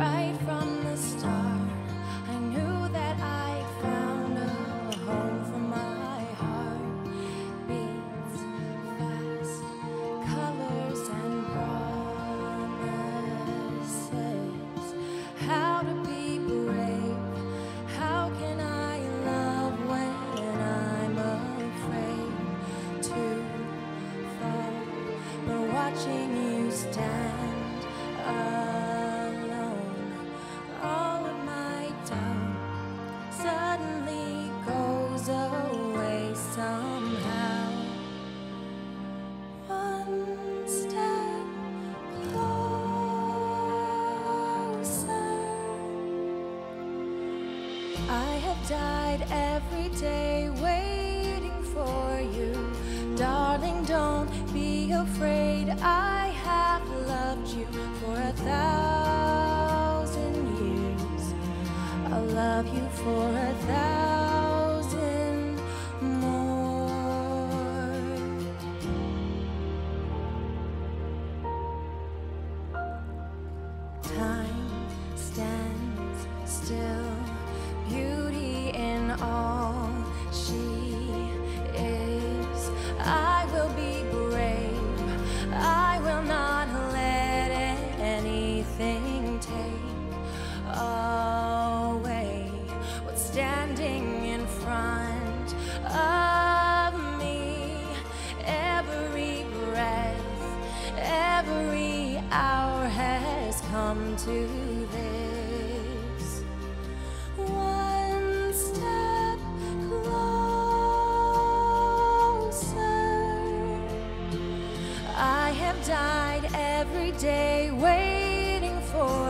right. Died every day waiting for you. Darling, don't be afraid. I have loved you for a thousand years. I'll love you for a thousand standing in front of me. Every breath, every hour has come to this. One step closer. I have died every day waiting for.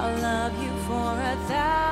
I'll love you for a thousand.